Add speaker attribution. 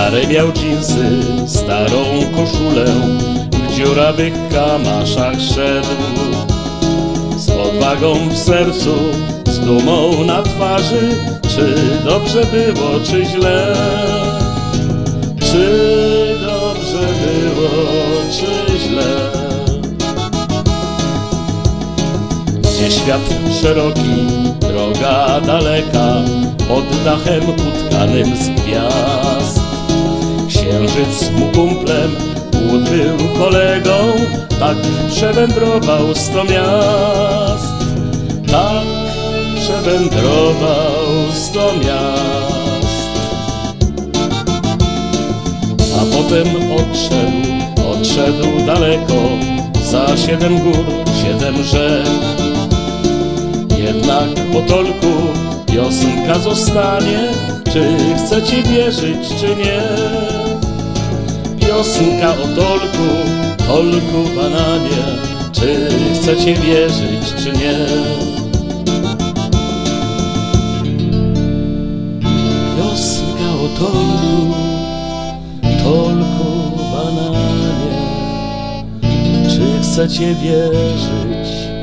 Speaker 1: Stare miał dżinsy, starą koszulę W dziurawych kamaszach szedł Z odwagą w sercu, z dumą na twarzy Czy dobrze było, czy źle? Czy dobrze było, czy źle? Gdzie świat szeroki, droga daleka Pod dachem utkanym z gwiazd Księżyc mu kumplem, łód był kolegą Tak przewędrował sto miast. Tak przewędrował sto miast. A potem odszedł, odszedł daleko Za siedem gór, siedem rzek. Jednak po tolku piosenka zostanie Czy chcecie wierzyć, czy nie? Piosenka o tolku, tolku bananie Czy chcecie wierzyć, czy nie? Piosenka o tolku, tolku bananie Czy chcecie wierzyć?